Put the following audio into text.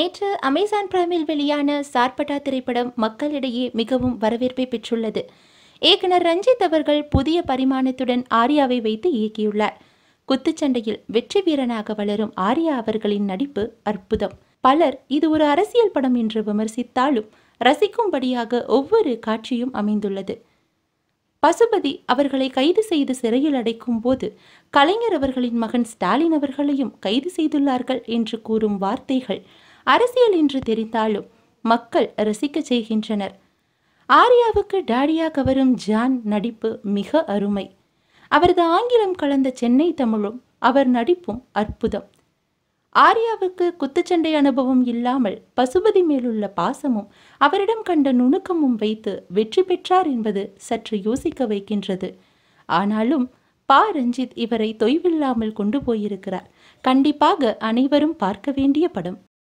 நேற்று அமேசான் பிரைமில் வெளியான சார்பட்டா திரைப்படம் மக்களிடையே மிகவும் வரவேற்பை பெற்றுள்ளது. இயக்குனர் ரஞ்சித் அவர்கள் புதிய பரிமாணத்துடன் ஆர்யாவை வைத்து இயக்கியுள்ளார். குத்துச்சண்டையில் வெற்றி வீரனாக வளரும் ஆர்யா அவர்களின் நடிப்பு அற்புதம். பலர் இது ஒரு அரசியல் படம் என்று விமர்சித்தாலும் ரசிக்கும்படியாக ஒவ்வொரு காட்சியும் அமைந்துள்ளது. பசுபதி அவர்களை கைது செய்து சிறையில் அடைக்கும் போது கலைஞர் அவர்களின் மகன் ஸ்டாலின் அவர்களையும் கைது செய்துள்ளார்கள் என்று கூறும் வார்த்தைகள் அரசியல் என்று தெரிந்தாலும் மக்கள் ரசிக்கச் செய்கின்றனர். ஆர்யாவுக்கு டாடியாக வரும் ஜான் நடிப்பு மிக அருமை. அவரது ஆங்கிலம் கலந்த சென்னை தமிழும் அவர் நடிப்பும் அற்புதம். ஆர்யாவுக்கு குத்துச்சண்டை அனுபவம் இல்லாமல் பசுபதி மேலுள்ள பாசமும் அவரிடம் கண்ட நுணுக்கமும் வைத்து வெற்றி பெற்றார் என்பது சற்று யோசிக்க வைக்கின்றது. ஆனாலும் பா. ரஞ்சித் இவரை தொய்வில்லாமல் கொண்டு போயிருக்கிறார். கண்டிப்பாக அனைவரும் பார்க்க வேண்டிய படம்.